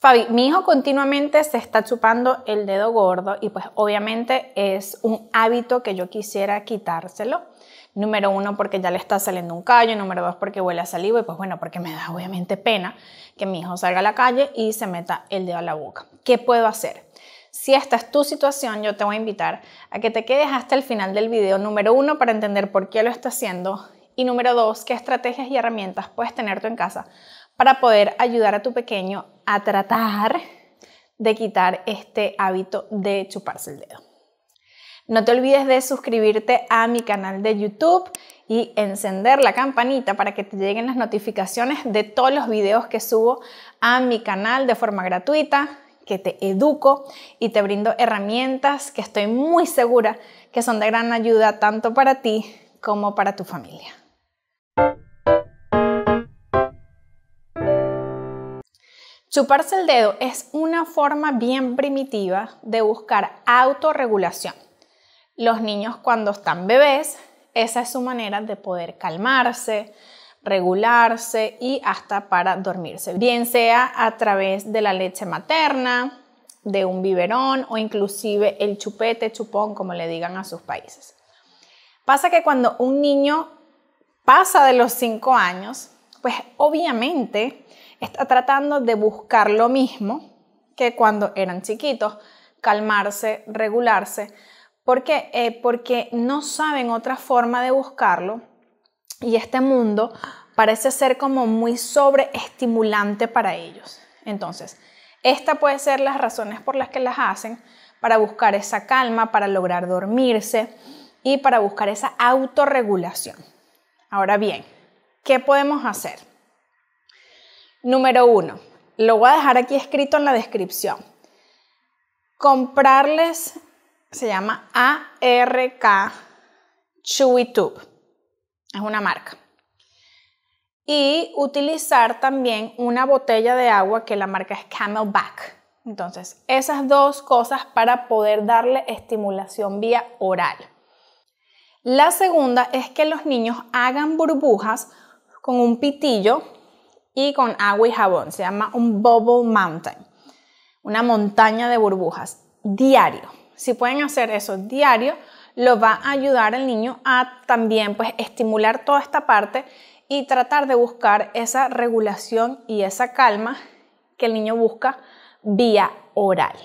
Fabi, mi hijo continuamente se está chupando el dedo gordo y pues obviamente es un hábito que yo quisiera quitárselo. Número uno, porque ya le está saliendo un callo. Número dos, porque huele a saliva. Y pues bueno, porque me da obviamente pena que mi hijo salga a la calle y se meta el dedo a la boca. ¿Qué puedo hacer? Si esta es tu situación, yo te voy a invitar a que te quedes hasta el final del video. Número uno, para entender por qué lo está haciendo. Y número dos, qué estrategias y herramientas puedes tener tú en casa para poder ayudar a tu pequeño a tratar de quitar este hábito de chuparse el dedo. No te olvides de suscribirte a mi canal de YouTube y encender la campanita para que te lleguen las notificaciones de todos los videos que subo a mi canal de forma gratuita, que te educo y te brindo herramientas que estoy muy segura que son de gran ayuda tanto para ti como para tu familia. Chuparse el dedo es una forma bien primitiva de buscar autorregulación. Los niños cuando están bebés, esa es su manera de poder calmarse, regularse y hasta para dormirse, bien sea a través de la leche materna, de un biberón o inclusive el chupete, chupón, como le digan a sus países. Pasa que cuando un niño pasa de los 5 años, pues obviamente está tratando de buscar lo mismo que cuando eran chiquitos, calmarse, regularse. ¿Por? Eh, porque no saben otra forma de buscarlo y este mundo parece ser como muy sobreestimulante para ellos. Entonces, esta puede ser las razones por las que las hacen para buscar esa calma, para lograr dormirse y para buscar esa autorregulación. Ahora bien, ¿qué podemos hacer? Número uno, lo voy a dejar aquí escrito en la descripción. Comprarles, se llama ARK Chewy Tube, es una marca. Y utilizar también una botella de agua que la marca es Camelback. Entonces, esas dos cosas para poder darle estimulación vía oral. La segunda es que los niños hagan burbujas con un pitillo y con agua y jabón. Se llama un Bubble Mountain, una montaña de burbujas diario. Si pueden hacer eso diario, lo va a ayudar al niño a también pues estimular toda esta parte y tratar de buscar esa regulación y esa calma que el niño busca vía oral.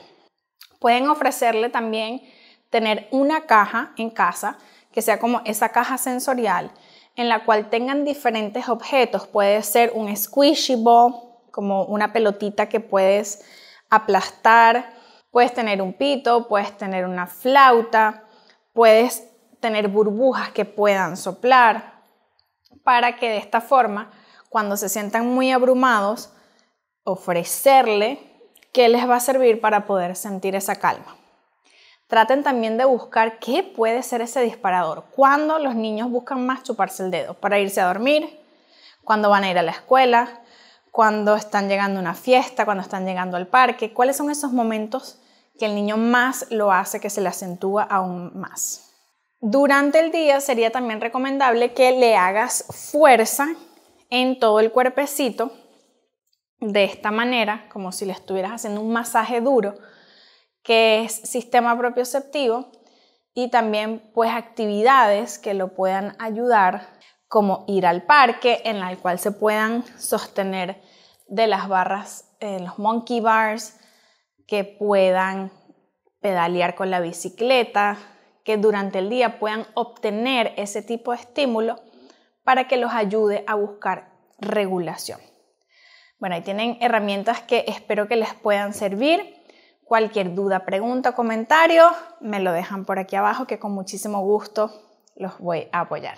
Pueden ofrecerle también tener una caja en casa que sea como esa caja sensorial en la cual tengan diferentes objetos. Puede ser un squishy ball, como una pelotita que puedes aplastar. Puedes tener un pito, puedes tener una flauta, puedes tener burbujas que puedan soplar para que de esta forma, cuando se sientan muy abrumados, ofrecerle qué les va a servir para poder sentir esa calma. Traten también de buscar qué puede ser ese disparador. ¿Cuándo los niños buscan más chuparse el dedo? ¿Para irse a dormir? ¿Cuándo van a ir a la escuela? ¿Cuándo están llegando a una fiesta? ¿Cuándo están llegando al parque? ¿Cuáles son esos momentos que el niño más lo hace, que se le acentúa aún más? Durante el día sería también recomendable que le hagas fuerza en todo el cuerpecito de esta manera, como si le estuvieras haciendo un masaje duro que es sistema propioceptivo y también pues actividades que lo puedan ayudar como ir al parque en el cual se puedan sostener de las barras, eh, los monkey bars, que puedan pedalear con la bicicleta, que durante el día puedan obtener ese tipo de estímulo para que los ayude a buscar regulación. Bueno, ahí tienen herramientas que espero que les puedan servir. Cualquier duda, pregunta, comentario, me lo dejan por aquí abajo que con muchísimo gusto los voy a apoyar.